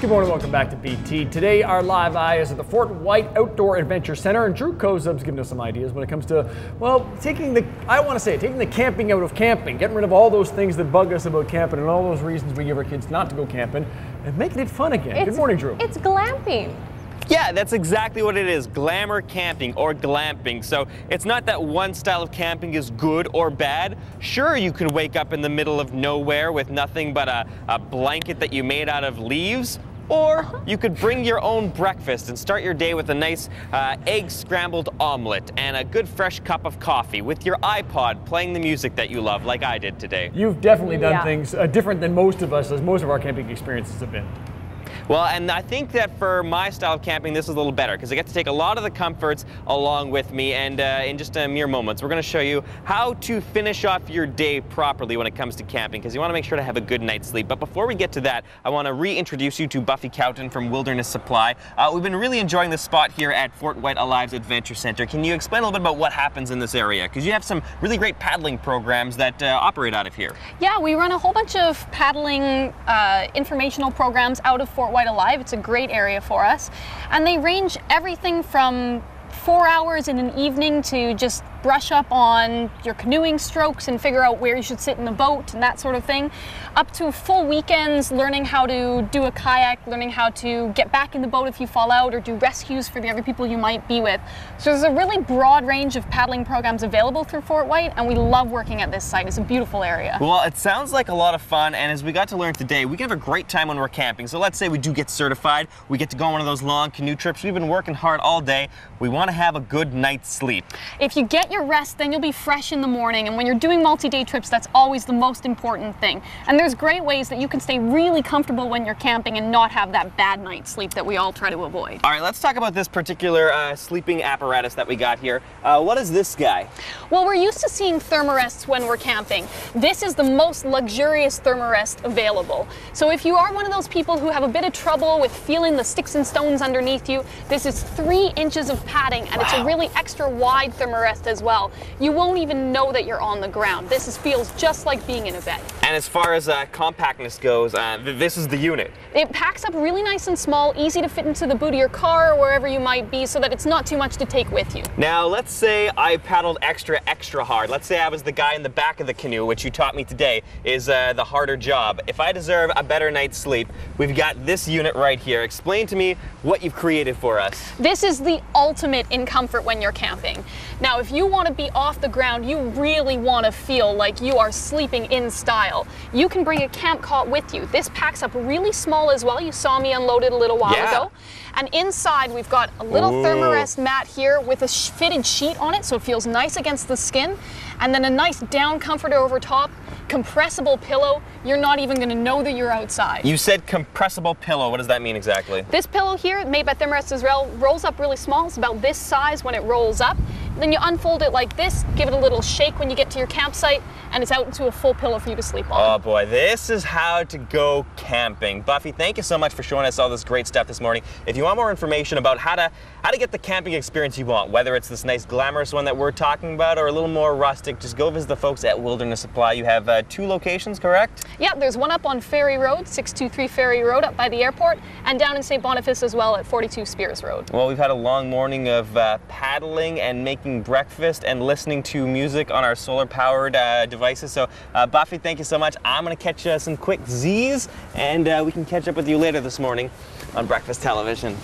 Good morning, welcome back to BT. Today, our live eye is at the Fort Whyte Outdoor Adventure Center, and Drew Kozub's giving us some ideas when it comes to, well, taking the, I want to say, taking the camping out of camping, getting rid of all those things that bug us about camping and all those reasons we give our kids not to go camping, and making it fun again. It's, Good morning, Drew. It's glamping. Yeah, that's exactly what it is, glamour camping or glamping. So it's not that one style of camping is good or bad. Sure, you could wake up in the middle of nowhere with nothing but a, a blanket that you made out of leaves, or you could bring your own breakfast and start your day with a nice uh, egg scrambled omelet and a good fresh cup of coffee with your iPod playing the music that you love, like I did today. You've definitely done Yeah. things uh, different than most of us, as most of our camping experiences have been. Well, and I think that for my style of camping, this is a little better because I get to take a lot of the comforts along with me. And uh, in just a mere moments, we're going to show you how to finish off your day properly when it comes to camping because you want to make sure to have a good night's sleep. But before we get to that, I want to reintroduce you to Buffy Cowton from Wilderness Supply. Uh, we've been really enjoying this spot here at Fort Whyte Alive's Adventure Center. Can you explain a little bit about what happens in this area? Because you have some really great paddling programs that uh, operate out of here. Yeah, we run a whole bunch of paddling uh, informational programs out of Fort Whyte Alive. It's a great area for us. And they range everything from four hours in an evening to just brush up on your canoeing strokes and figure out where you should sit in the boat and that sort of thing, up to full weekends learning how to do a kayak, learning how to get back in the boat if you fall out, or do rescues for the other people you might be with. So there's a really broad range of paddling programs available through Fort Whyte, and we love working at this site. It's a beautiful area. Well, it sounds like a lot of fun, and as we got to learn today, we can have a great time when we're camping. So let's say we do get certified, we get to go on one of those long canoe trips. We've been working hard all day. We want to have a good night's sleep. If you get your rest, then you'll be fresh in the morning. And when you're doing multi-day trips, that's always the most important thing. And there's great ways that you can stay really comfortable when you're camping and not have that bad night's sleep that we all try to avoid. All right, let's talk about this particular uh, sleeping apparatus that we got here. Uh, what is this guy? Well, we're used to seeing thermarests when we're camping. This is the most luxurious thermarest available. So if you are one of those people who have a bit of trouble with feeling the sticks and stones underneath you, this is three inches of padding and it's a really extra wide thermarest as well. You won't even know that you're on the ground. This is, feels just like being in a bed. And as far as uh, compactness goes, uh, th- this is the unit. It packs up really nice and small, easy to fit into the boot of your car or wherever you might be so that it's not too much to take with you. Now, let's say I paddled extra, extra hard. Let's say I was the guy in the back of the canoe, which you taught me today is uh, the harder job. If I deserve a better night's sleep, we've got this unit right here. Explain to me what you've created for us. This is the ultimate in comfort when you're camping. Now, if you want to be off the ground, you really want to feel like you are sleeping in style. You can bring a camp cot with you. This packs up really small as well. You saw me unload it a little while Yeah. ago. And inside, we've got a little Ooh. thermarest mat here with a fitted sheet on it so it feels nice against the skin. And then a nice down comforter over top, compressible pillow. You're not even going to know that you're outside. You said compressible pillow. What does that mean exactly? This pillow here, made by Thermarest Israel, rolls up really small. It's about this size when it rolls up. Then you unfold it like this, give it a little shake when you get to your campsite, and it's out into a full pillow for you to sleep on. Oh boy, this is how to go camping. Buffy, thank you so much for showing us all this great stuff this morning. If you want more information about how to how to get the camping experience you want, whether it's this nice glamorous one that we're talking about or a little more rustic, just go visit the folks at Wilderness Supply. You have uh, two locations, correct? yeah, there's one up on Ferry Road, 623 Ferry Road up by the airport, and down in St. Boniface as well at 42 Speers Road. Well, we've had a long morning of uh, paddling and making breakfast and listening to music on our solar-powered uh, devices. So, uh, Buffy, thank you so much. I'm gonna catch uh, some quick Z's, and uh, we can catch up with you later this morning on Breakfast Television.